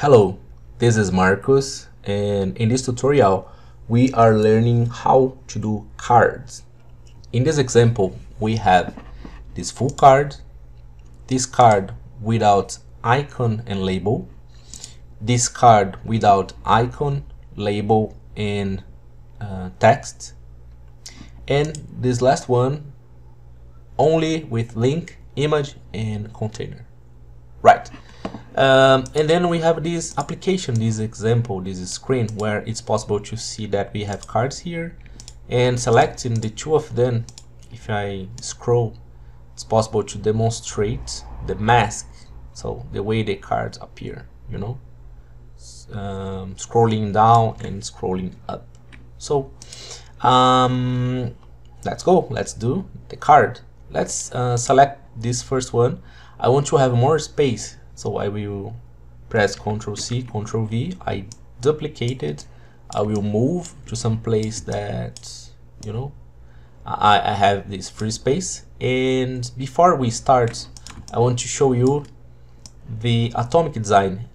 Hello, this is Marcus and in this tutorial we are learning how to do cards. In this example we have this full card, this card without icon and label, this card without icon, label and uh, text, and this last one only with link, image and container. Right. Um, and then we have this application, this example, this screen where it's possible to see that we have cards here and selecting the two of them, if I scroll, it's possible to demonstrate the mask, so the way the cards appear, you know, um, scrolling down and scrolling up. So um, let's go, let's do the card. Let's uh, select this first one. I want to have more space so I will press Ctrl C, Ctrl V. I duplicate it. I will move to some place that, you know, I, I have this free space. And before we start, I want to show you the atomic design.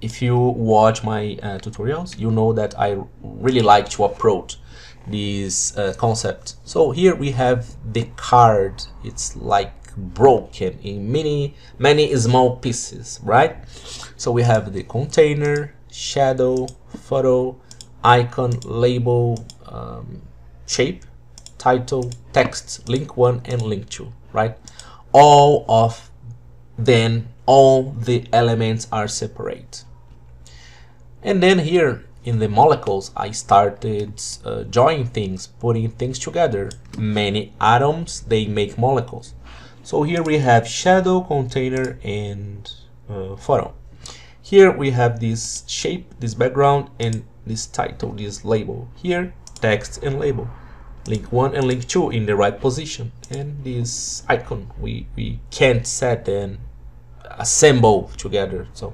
If you watch my uh, tutorials, you know that I really like to approach this uh, concept. So here we have the card. It's like broken in many many small pieces right? So we have the container shadow photo icon label um, shape title text link one and link two right? All of then all the elements are separate. And then here in the molecules I started uh, joining things putting things together. Many atoms they make molecules so here we have shadow, container, and uh, photo. Here we have this shape, this background, and this title, this label. Here, text and label. Link 1 and link 2 in the right position. And this icon, we, we can't set and assemble together. So,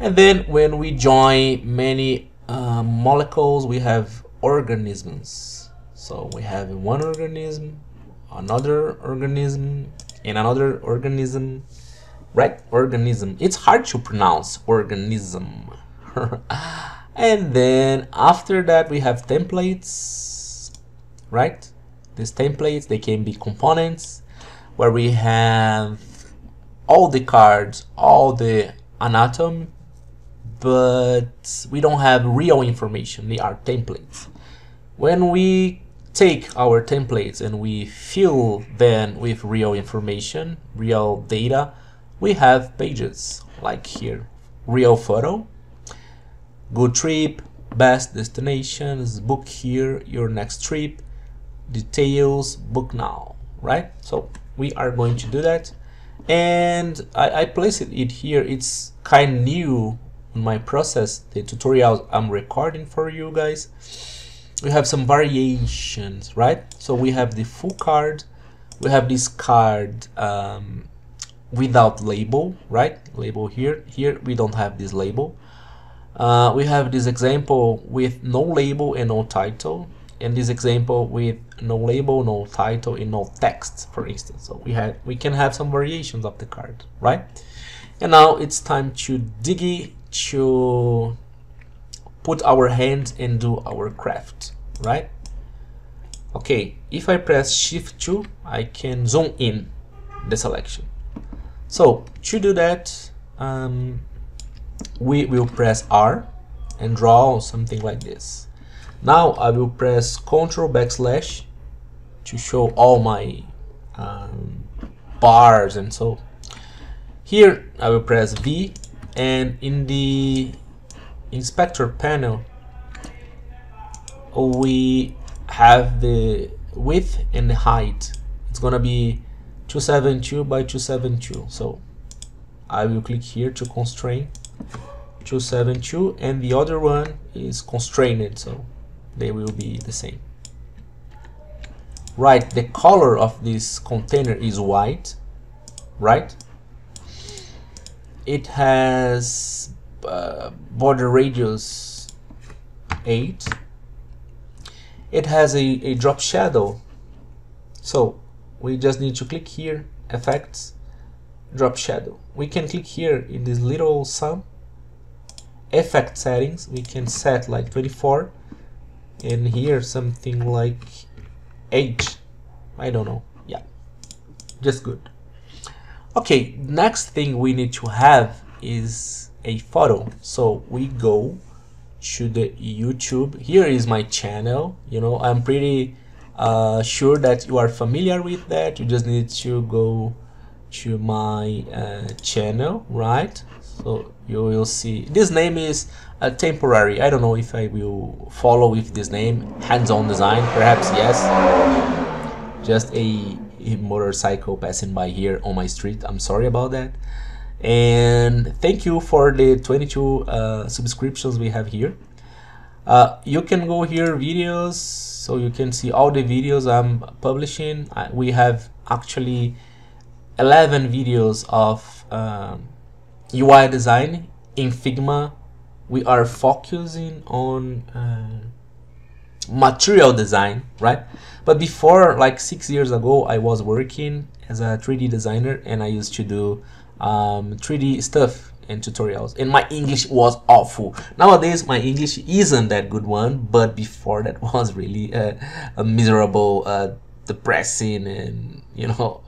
And then when we join many uh, molecules, we have organisms. So we have one organism, another organism and another organism right? Organism. It's hard to pronounce organism. And then after that we have templates right? These templates they can be components where we have all the cards all the anatomy but we don't have real information. They are templates. When we take our templates and we fill them with real information, real data, we have pages like here, real photo, good trip, best destinations, book here, your next trip, details, book now, right? So we are going to do that. And I, I placed it here. It's kind new in my process, the tutorials I'm recording for you guys we have some variations, right? So we have the full card, we have this card um, without label, right? Label here. Here we don't have this label. Uh, we have this example with no label and no title, and this example with no label, no title, and no text, for instance. So we have we can have some variations of the card, right? And now it's time to dig to put our hands and do our craft right? Okay if I press shift 2 I can zoom in the selection. So to do that um, we will press R and draw something like this. Now I will press Ctrl backslash to show all my um, bars and so. Here I will press V and in the inspector panel we have the width and the height. It's gonna be 272 by 272 so I will click here to constrain 272 and the other one is constrained so they will be the same. Right the color of this container is white right? It has uh, border radius 8 it has a, a drop shadow so we just need to click here effects drop shadow. We can click here in this little sum effect settings. We can set like 24 and here something like 8. I don't know. Yeah, just good. Okay, next thing we need to have is a photo. So we go to the YouTube. Here is my channel. You know, I'm pretty uh, sure that you are familiar with that. You just need to go to my uh, channel, right? So you will see this name is a uh, temporary. I don't know if I will follow with this name, hands-on design, perhaps yes. Just a, a motorcycle passing by here on my street. I'm sorry about that and thank you for the 22 uh, subscriptions we have here. Uh, you can go here videos so you can see all the videos I'm publishing. Uh, we have actually 11 videos of um, UI design in Figma. We are focusing on uh, material design right? But before like six years ago I was working as a 3d designer and I used to do um, 3D stuff and tutorials and my English was awful. Nowadays my English isn't that good one but before that was really uh, a miserable, uh, depressing and you know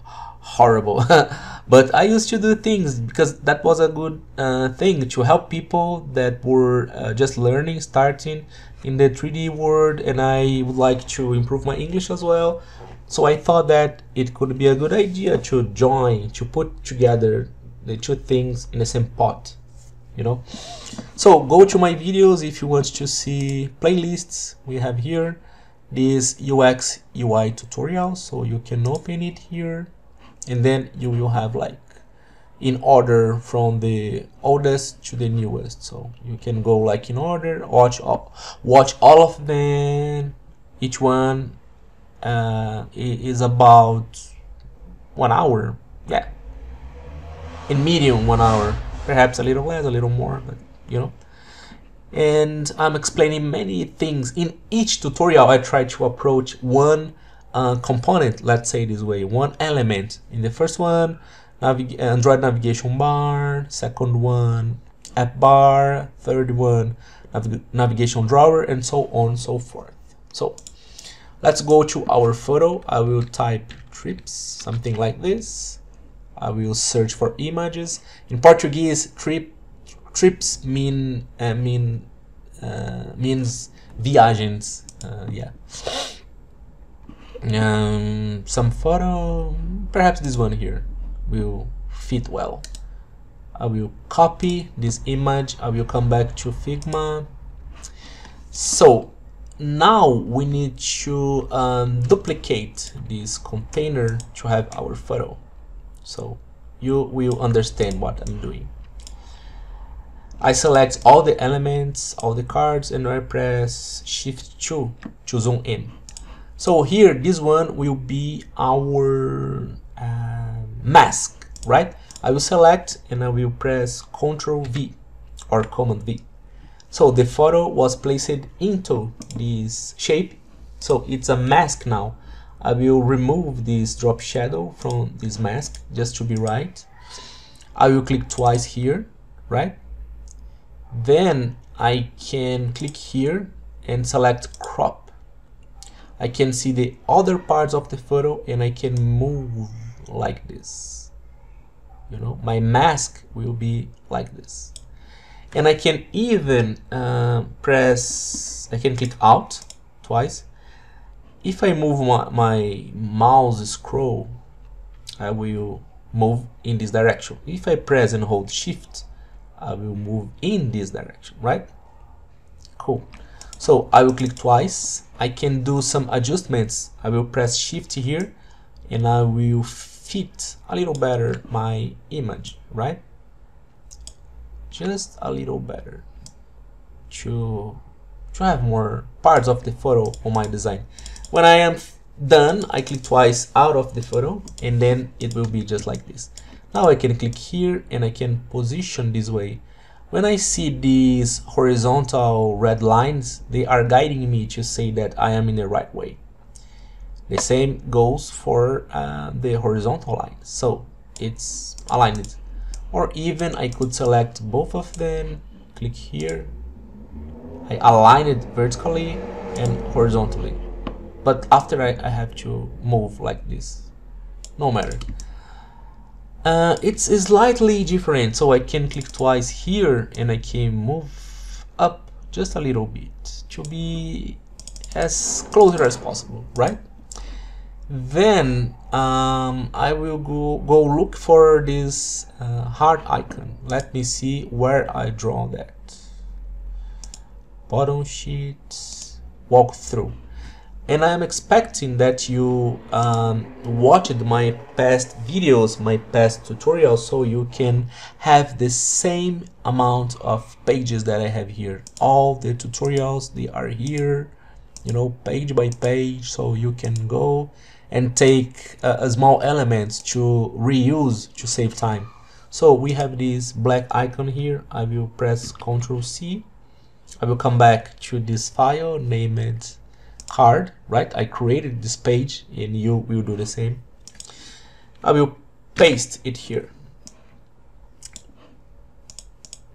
horrible. but I used to do things because that was a good uh, thing to help people that were uh, just learning, starting in the 3D world and I would like to improve my English as well. So I thought that it could be a good idea to join, to put together the two things in the same pot you know? So go to my videos if you want to see playlists we have here. This UX UI tutorial so you can open it here. And then you will have like in order from the oldest to the newest. So you can go like in order watch all, watch all of them. Each one uh, is about one hour. Yeah in medium one hour. Perhaps a little less a little more but you know. And I'm explaining many things. In each tutorial I try to approach one uh, component let's say this way one element. In the first one navig Android navigation bar second one app bar third one navig navigation drawer and so on and so forth. So let's go to our photo. I will type trips something like this I will search for images. In Portuguese, trip trips mean uh, mean uh, means viagens. Uh, yeah. Um, some photo, perhaps this one here will fit well. I will copy this image. I will come back to Figma. So now we need to um, duplicate this container to have our photo so you will understand what I'm doing. I select all the elements all the cards and I press shift 2 to zoom in so here this one will be our uh, mask right? I will select and I will press Ctrl V or Command V. So the photo was placed into this shape. So it's a mask now I will remove this drop shadow from this mask just to be right. I will click twice here, right? Then I can click here and select crop. I can see the other parts of the photo and I can move like this. You know, my mask will be like this. And I can even uh, press, I can click out twice if I move my, my mouse scroll, I will move in this direction. If I press and hold shift, I will move in this direction, right? Cool. So I will click twice. I can do some adjustments. I will press shift here and I will fit a little better my image, right? Just a little better to, to have more parts of the photo on my design. When I am done, I click twice out of the photo and then it will be just like this. Now I can click here and I can position this way. When I see these horizontal red lines, they are guiding me to say that I am in the right way. The same goes for uh, the horizontal line. So it's aligned or even I could select both of them click here I align it vertically and horizontally but after I, I have to move like this. No matter. Uh, it's slightly different. So I can click twice here and I can move up just a little bit to be as closer as possible right? Then um, I will go, go look for this uh, heart icon. Let me see where I draw that. Bottom sheet. Walkthrough and I'm expecting that you um, watched my past videos, my past tutorials, so you can have the same amount of pages that I have here. All the tutorials, they are here, you know, page by page, so you can go and take a small elements to reuse to save time. So we have this black icon here. I will press Ctrl C. I will come back to this file, name it card, right? I created this page and you will do the same. I will paste it here.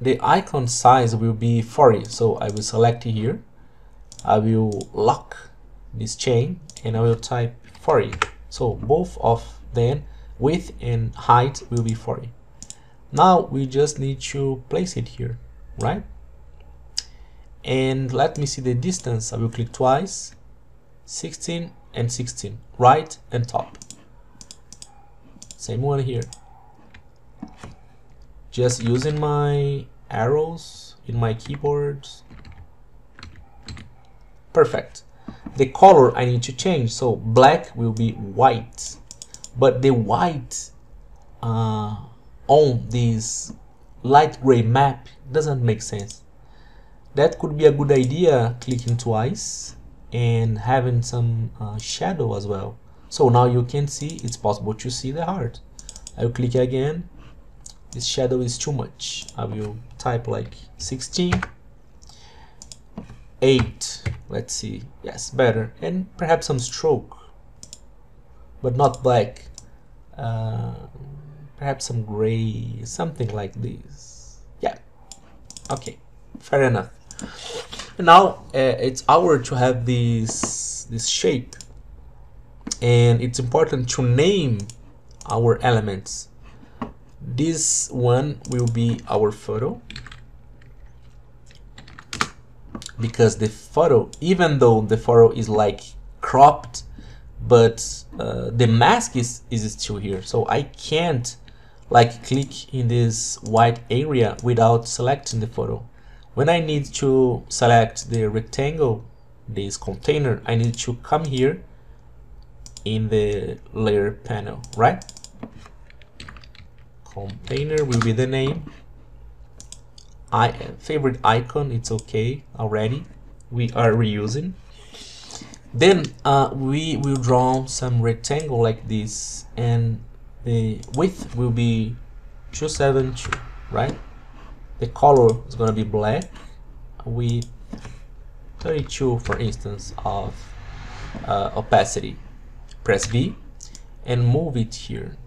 The icon size will be 40, so I will select here. I will lock this chain and I will type 40. So both of them width and height will be 40. Now we just need to place it here, right? And let me see the distance. I will click twice 16 and 16 right and top. Same one here. Just using my arrows in my keyboard perfect. The color I need to change so black will be white. But the white uh, on this light gray map doesn't make sense. That could be a good idea clicking twice and having some uh, shadow as well. So now you can see it's possible to see the heart. I will click again. This shadow is too much. I will type like 16 8 let's see. Yes better. And perhaps some stroke. But not black. Uh, perhaps some gray. Something like this. Yeah. Okay. Fair enough now uh, it's our to have this this shape. And it's important to name our elements. This one will be our photo. Because the photo even though the photo is like cropped but uh, the mask is is still here. So I can't like click in this white area without selecting the photo when I need to select the rectangle, this container, I need to come here in the layer panel, right? Container will be the name. I favorite icon, it's okay already. We are reusing. Then uh, we will draw some rectangle like this and the width will be 272, right? The color is going to be black with 32 for instance of uh, opacity. Press V and move it here.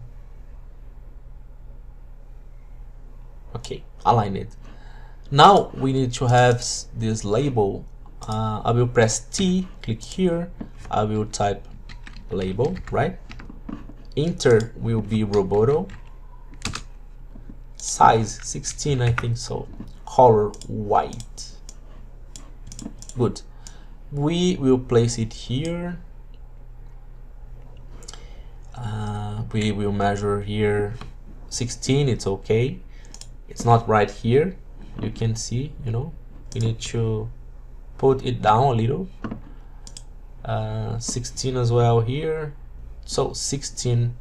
Okay align it. Now we need to have this label. Uh, I will press T click here. I will type label right? Enter will be Roboto size 16 I think so. Color white. Good. We will place it here. Uh, we will measure here 16 it's okay. It's not right here. You can see you know we need to put it down a little. Uh, 16 as well here. So 16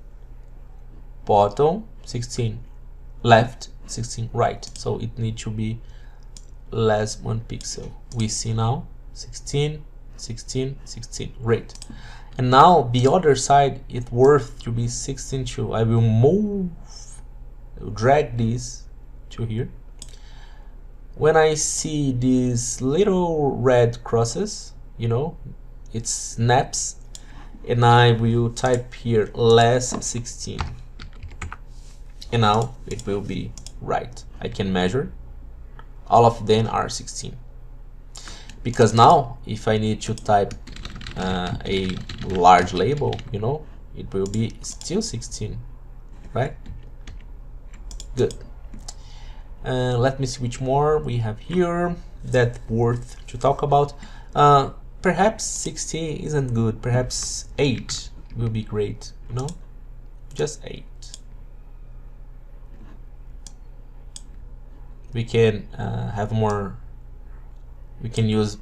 bottom 16 left 16 right. So it needs to be less one pixel. We see now 16 16 16 great and now the other side it worth to be 16 too i will move drag this to here. When i see these little red crosses you know it snaps and i will type here less 16 and now it will be right. I can measure. All of them are 16 because now if I need to type uh, a large label you know it will be still 16 right? Good. Uh, let me switch more. We have here that worth to talk about. Uh, perhaps 16 isn't good. Perhaps 8 will be great you know? Just 8 we can uh, have more we can use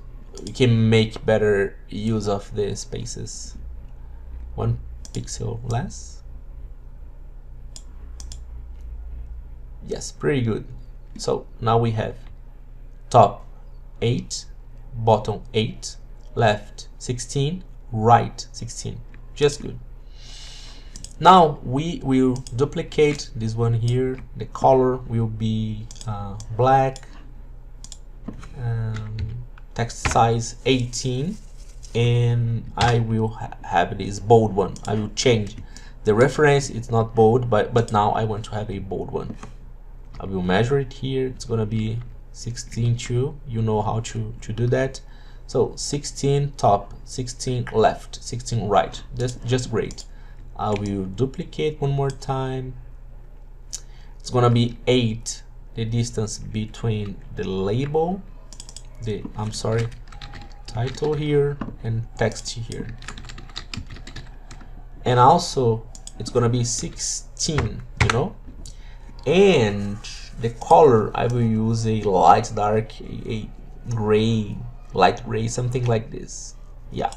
we can make better use of the spaces. One pixel less? Yes pretty good. So now we have top 8 bottom 8 left 16 right 16 just good now we will duplicate this one here. The color will be uh, black. Um, text size 18 and I will ha have this bold one. I will change the reference. It's not bold but but now I want to have a bold one. I will measure it here. It's gonna be 16 2 you know how to to do that. So 16 top 16 left 16 right. Just just great I will duplicate one more time. It's gonna be 8 the distance between the label the I'm sorry title here and text here. And also it's gonna be 16 you know? And the color I will use a light dark a, a gray light gray something like this. Yeah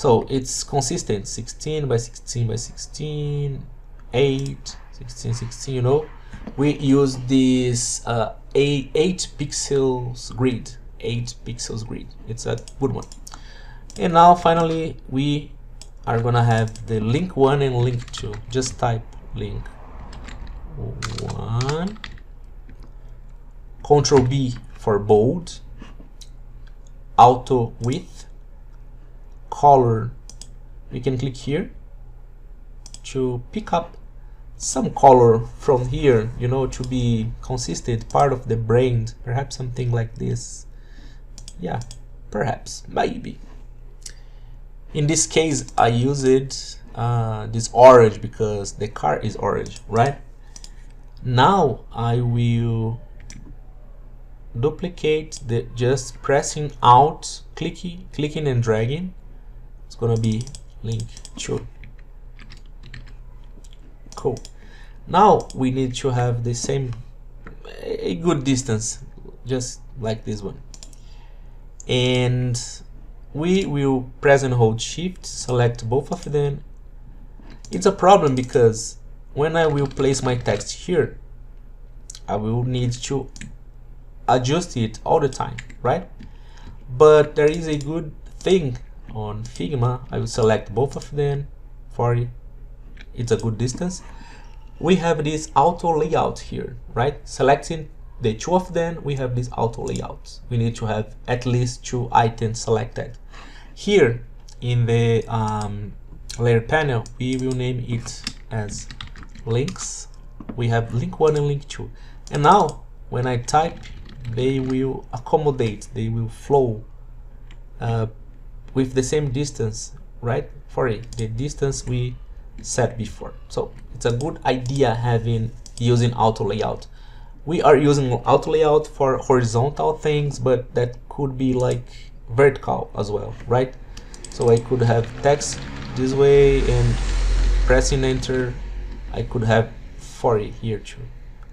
so it's consistent. 16 by 16 by 16 8 16 16 you know. We use this uh, a 8 pixels grid. 8 pixels grid. It's a good one. And now finally we are gonna have the link 1 and link 2 just type link 1 control B for bold. Auto width color. We can click here to pick up some color from here you know to be consistent part of the brand. Perhaps something like this. Yeah perhaps maybe. In this case I use it uh, this orange because the car is orange right? Now I will duplicate the just pressing Alt clicking clicking and dragging it's gonna be link. 2 cool. Now we need to have the same a good distance just like this one. And we will press and hold shift select both of them. It's a problem because when I will place my text here I will need to adjust it all the time right? But there is a good thing on Figma I will select both of them for it's a good distance. We have this auto layout here right? Selecting the two of them we have this auto layout we need to have at least two items selected. Here in the um, layer panel we will name it as links. We have link 1 and link 2 and now when I type they will accommodate they will flow uh, with the same distance right? For the distance we set before. So it's a good idea having using auto layout. We are using auto layout for horizontal things but that could be like vertical as well right? So I could have text this way and pressing enter. I could have 40 here too.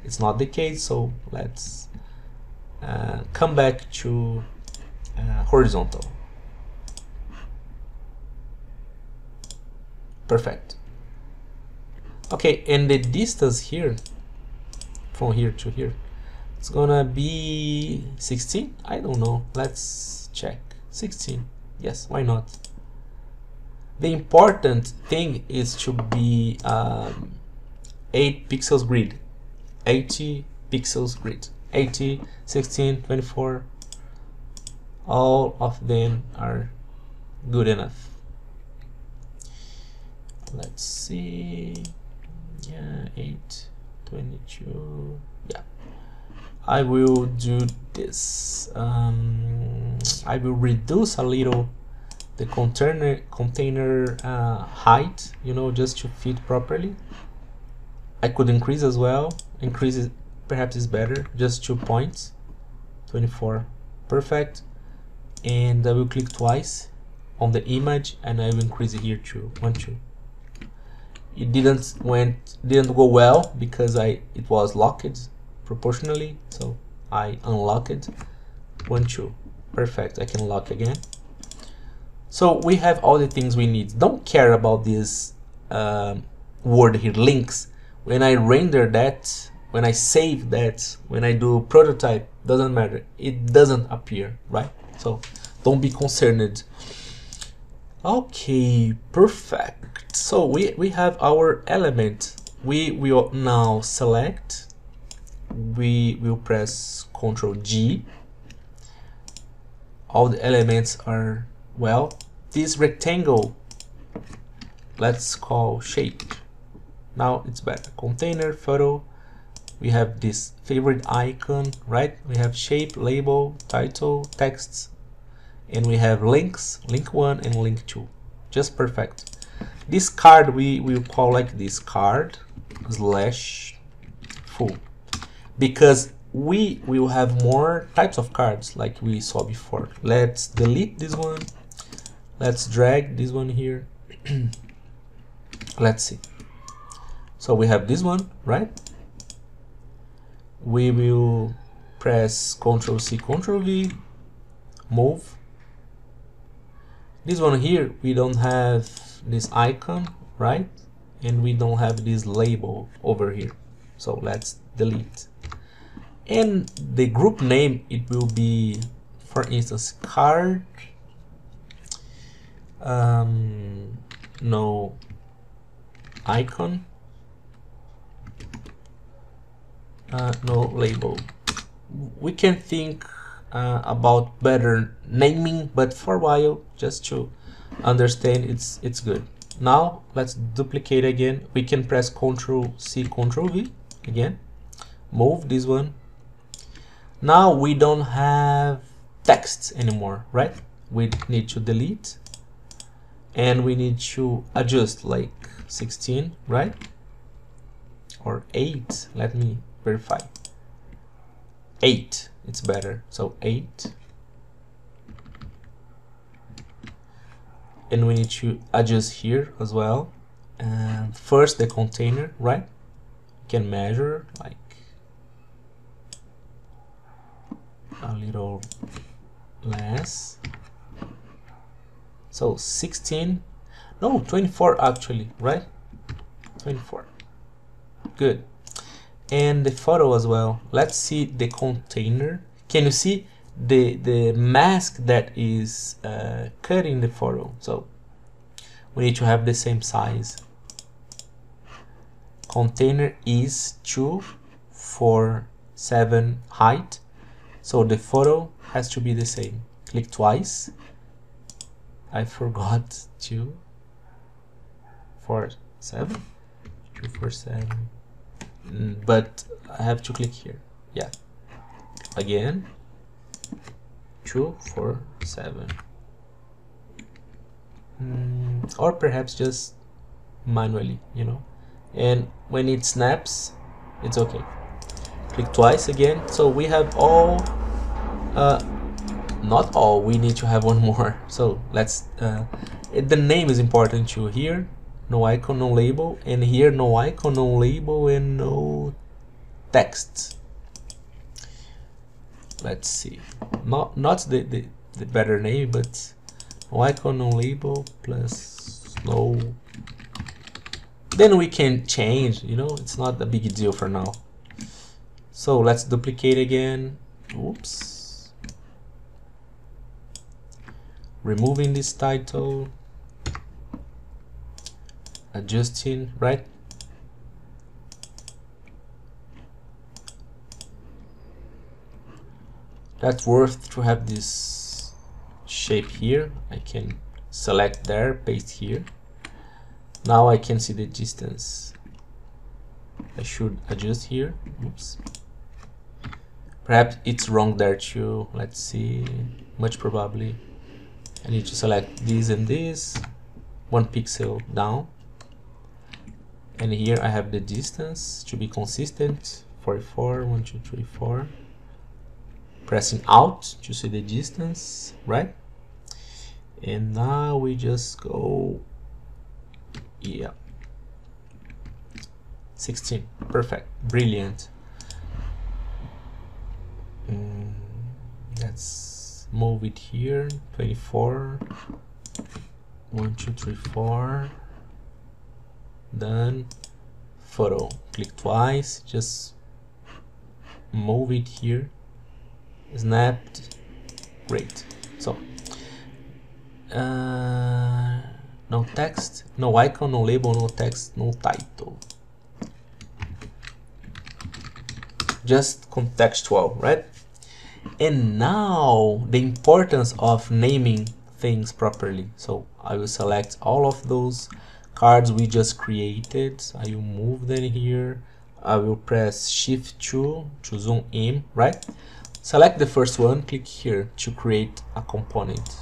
It's not the case so let's uh, come back to uh, horizontal perfect. Okay and the distance here from here to here it's gonna be 16 I don't know. Let's check. 16 yes why not? The important thing is to be um, 8 pixels grid. 80 pixels grid. 80 16 24 all of them are good enough let's see. Yeah 8 22 yeah. I will do this um, I will reduce a little the container container uh, height you know just to fit properly. I could increase as well. Increase it perhaps is better. Just two points. 24 perfect. And I will click twice on the image and I will increase it here to one two it didn't went didn't go well because I it was locked proportionally so I unlock it. One two. Perfect. I can lock again. So we have all the things we need. Don't care about this um, word here links. When I render that when I save that when I do prototype doesn't matter. It doesn't appear right? So don't be concerned. Okay perfect so we we have our element. We will now select. We will press ctrl g. All the elements are well this rectangle. Let's call shape. Now it's better container photo. We have this favorite icon right? We have shape label title texts. And we have links link one and link two. Just perfect this card we will call like this card slash full because we will have more types of cards like we saw before. Let's delete this one. Let's drag this one here. Let's see. So we have this one right? We will press Ctrl C, Ctrl V, move. This one here, we don't have this icon, right? And we don't have this label over here. So let's delete. And the group name, it will be, for instance, card, um, no icon, uh, no label we can think uh, about better naming but for a while just to understand it's it's good. Now let's duplicate again. We can press ctrl c ctrl v again. Move this one. Now we don't have text anymore right? We need to delete. And we need to adjust like 16 right? Or 8 let me verify. 8 it's better. So 8 and we need to adjust here as well. And first the container right? You can measure like a little less. So 16 no 24 actually right? 24 good. And the photo as well. Let's see the container. Can you see the the mask that is uh, cut in the photo. So we need to have the same size. Container is 2 4 7 height. So the photo has to be the same. Click twice. I forgot 2 4 7 2 4 7 but I have to click here. Yeah. Again two four seven. Mm, or perhaps just manually you know. And when it snaps it's okay. Click twice again. So we have all uh, not all we need to have one more. So let's uh, the name is important too. Here no icon no label. And here no icon no label and no text let's see. Not not the, the, the better name but icon no label plus no then we can change you know it's not a big deal for now. So let's duplicate again. Oops. Removing this title. Adjusting right that's worth to have this shape here. I can select there paste here. Now I can see the distance. I should adjust here. Oops. Perhaps it's wrong there too. Let's see. Much probably. I need to select this and this. One pixel down. And here I have the distance to be consistent. 44 1 2 3 4 pressing Alt to see the distance right? And now we just go yeah. 16 perfect brilliant. Mm, let's move it here 24 1 2 3 4 done. Photo click twice just move it here snapped. Great. So uh, no text no icon no label no text no title. Just contextual right? And now the importance of naming things properly. So I will select all of those cards we just created. I will move them here. I will press shift 2 to zoom in right select the first one click here to create a component.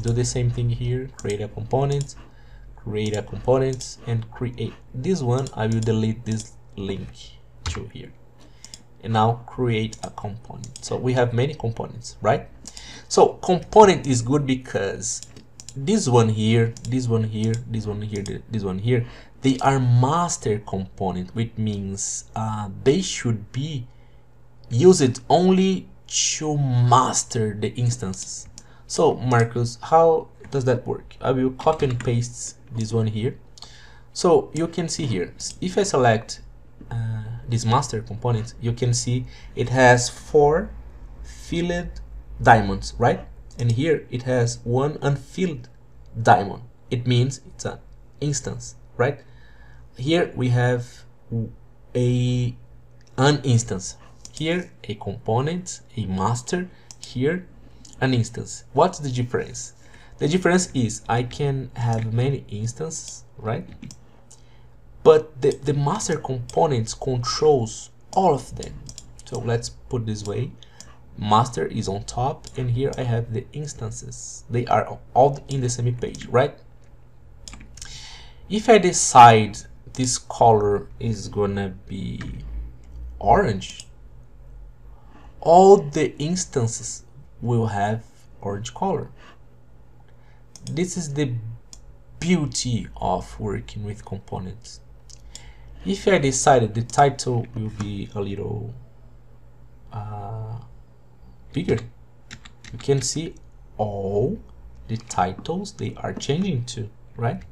Do the same thing here create a component create a component and create. This one I will delete this link to here. And now create a component. So we have many components right? So component is good because this one here this one here this one here this one here they are master component which means uh, they should be used only to master the instances. So Marcus how does that work? I will copy and paste this one here. So you can see here if I select uh, this master component you can see it has four filled diamonds right? And here it has one unfilled diamond. It means it's an instance right? Here we have a an instance here a component a master here an instance. What's the difference? The difference is I can have many instances right? But the, the master components controls all of them. So let's put this way. Master is on top and here I have the instances. They are all in the same page right? If I decide this color is gonna be orange all the instances will have orange color. This is the beauty of working with components. If I decided the title will be a little uh, bigger you can see all the titles they are changing to right?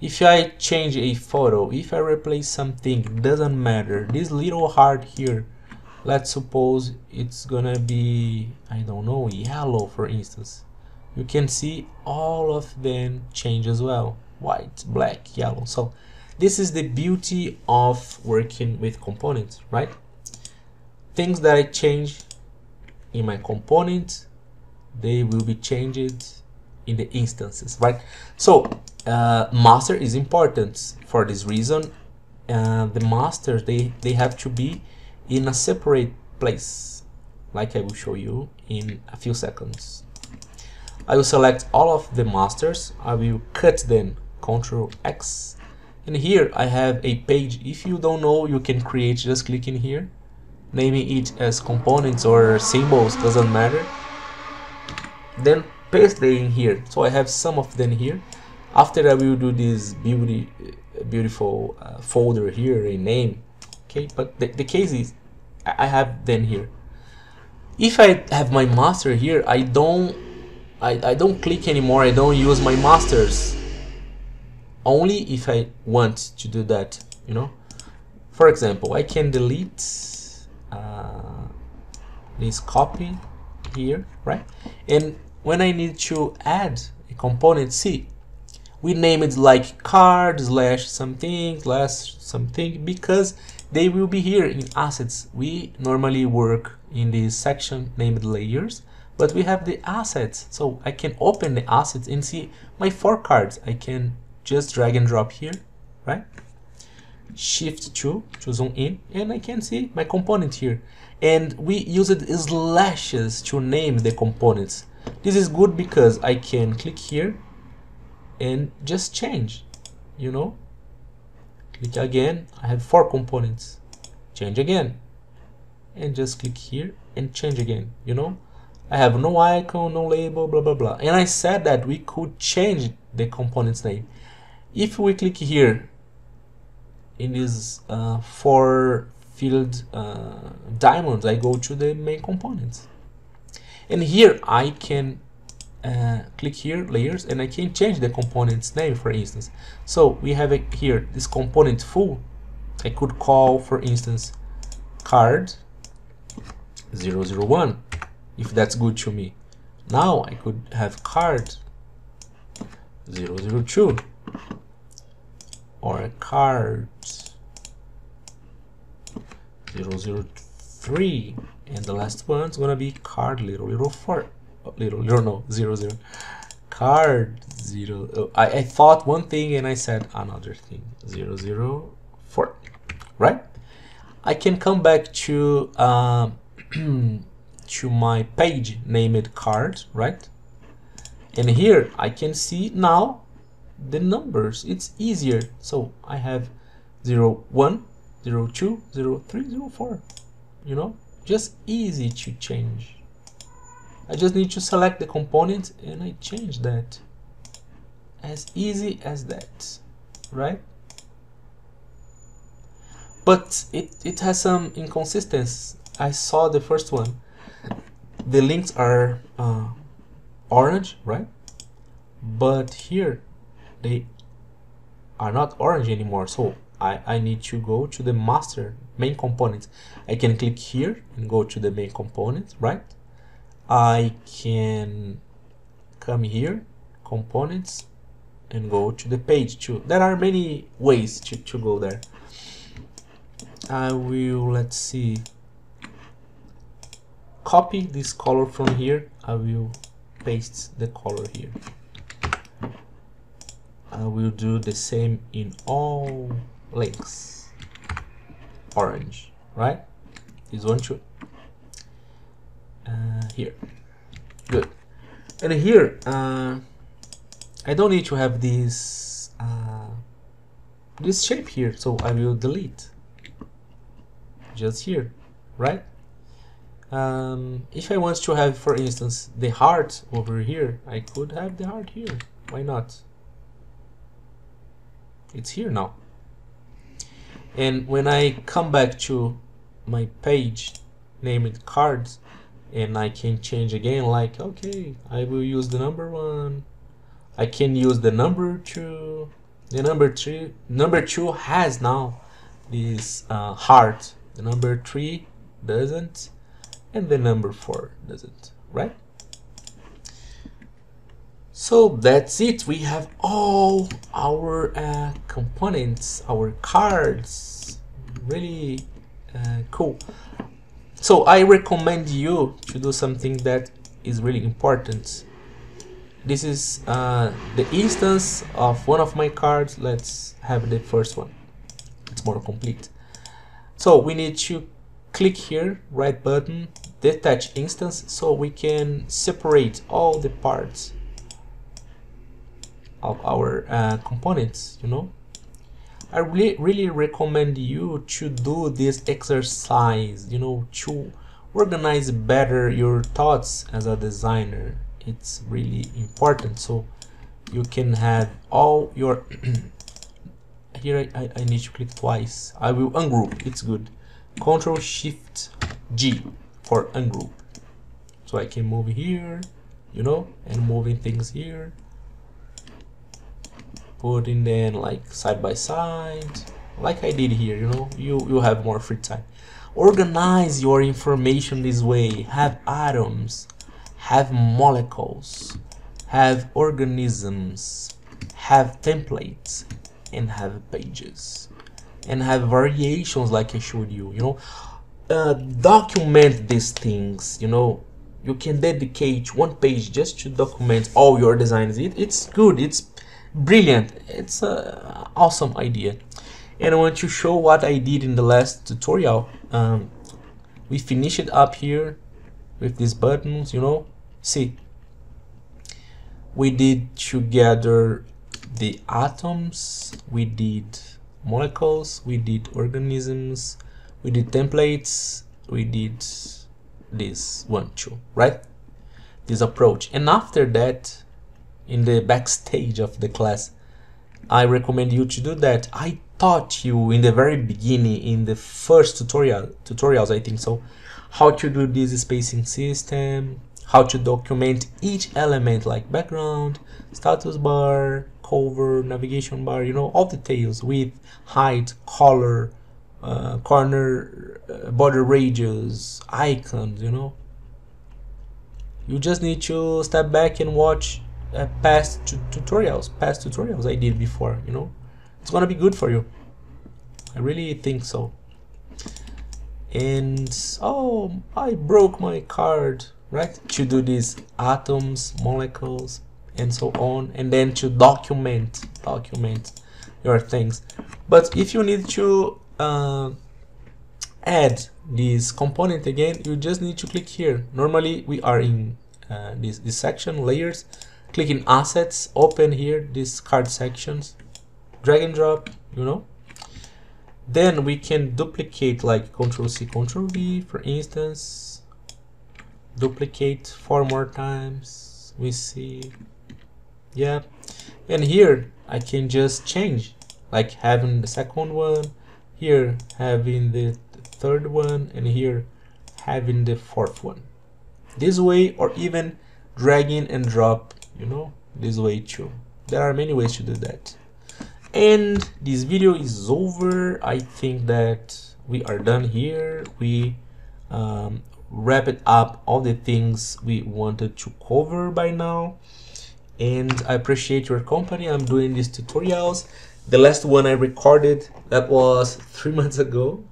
If I change a photo if I replace something doesn't matter. This little heart here let's suppose it's gonna be I don't know yellow for instance. You can see all of them change as well. White black yellow. So this is the beauty of working with components right? Things that I change in my component they will be changed in the instances right? So uh, master is important for this reason. Uh, the masters they they have to be in a separate place like I will show you in a few seconds. I will select all of the masters. I will cut them Ctrl X. And here I have a page. If you don't know you can create just click in here. Naming it as components or symbols doesn't matter. Then paste them in here. So I have some of them here. After I will do this beauty beautiful uh, folder here a name okay but the, the case is I have them here. If I have my master here I don't I, I don't click anymore. I don't use my masters. Only if I want to do that you know? For example I can delete uh, this copy here right? And when I need to add a component C we name it like card slash something slash something because they will be here in assets. We normally work in this section named layers but we have the assets. So I can open the assets and see my four cards. I can just drag and drop here right? Shift 2 to zoom in and I can see my component here. And we used slashes to name the components. This is good because I can click here and just change you know click again. I have four components. Change again. And just click here and change again you know? I have no icon no label blah blah blah. And I said that we could change the component's name. If we click here in this uh, four field uh, diamonds. I go to the main components. And here I can uh, click here layers and I can change the component's name for instance. So we have it here this component full. I could call for instance card 001 if that's good to me. Now I could have card 002 or a card 003 and the last one's gonna be card little little four oh, little little no zero zero. Card zero oh, I, I thought one thing and I said another thing. Zero zero four right? I can come back to um, to my page named card right? And here I can see now the numbers. It's easier. So I have 0 1 0 2 0 3 0 4 you know just easy to change I just need to select the component and I change that. As easy as that right? But it, it has some inconsistencies. I saw the first one. The links are uh, orange right? But here they are not orange anymore. So I, I need to go to the master main component. I can click here and go to the main component, right I can come here components and go to the page too there are many ways to, to go there. I will let's see. Copy this color from here. I will paste the color here. I will do the same in all links orange right? This one too uh, here. Good. And here uh, I don't need to have this uh, this shape here so I will delete. Just here right? Um, if I want to have for instance the heart over here I could have the heart here. Why not? It's here now. And when I come back to my page named cards and I can change again like okay I will use the number one. I can use the number two. The number three number two has now this uh, heart. The number three doesn't and the number four doesn't right? So that's it. We have all our uh, components our cards. Really uh, cool so I recommend you to do something that is really important. This is uh, the instance of one of my cards. Let's have the first one. It's more complete. So we need to click here right button detach instance so we can separate all the parts of our uh, components you know I really really recommend you to do this exercise you know to organize better your thoughts as a designer. It's really important. So you can have all your here I, I need to click twice. I will ungroup. It's good. Control shift G for ungroup. So I can move here you know and moving things here putting them like side by side like I did here you know? You you have more free time. Organize your information this way. Have atoms. Have molecules. Have organisms. Have templates. And have pages. And have variations like I showed you you know? Uh, document these things you know? You can dedicate one page just to document all your designs. It, it's good. It's brilliant. It's an awesome idea. And I want to show what I did in the last tutorial. Um, we finish it up here with these buttons you know. See we did together the atoms we did molecules we did organisms we did templates we did this one too right? This approach. And after that in the backstage of the class. I recommend you to do that. I taught you in the very beginning in the first tutorial tutorials I think so how to do this spacing system how to document each element like background status bar cover navigation bar you know all details with height color uh, corner uh, border radius icons you know. You just need to step back and watch uh, past tutorials past tutorials I did before you know? It's gonna be good for you. I really think so. And oh I broke my card right? To do these atoms molecules and so on and then to document document your things. But if you need to uh, add this component again you just need to click here. Normally we are in uh, this, this section layers click in assets open here this card sections drag and drop you know. Then we can duplicate like control C control V for instance. Duplicate four more times. We see. Yeah. And here I can just change like having the second one here having the third one and here having the fourth one. This way or even dragging and drop you know? This way too there are many ways to do that. And this video is over. I think that we are done here. We um, wrapped up all the things we wanted to cover by now. And i appreciate your company. I'm doing these tutorials. The last one i recorded that was three months ago.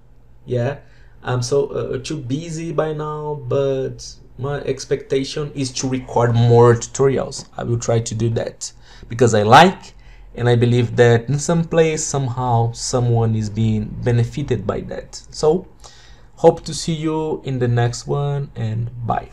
Yeah. I'm so uh, too busy by now but my expectation is to record more tutorials. I will try to do that because i like and I believe that in some place somehow someone is being benefited by that. So hope to see you in the next one and bye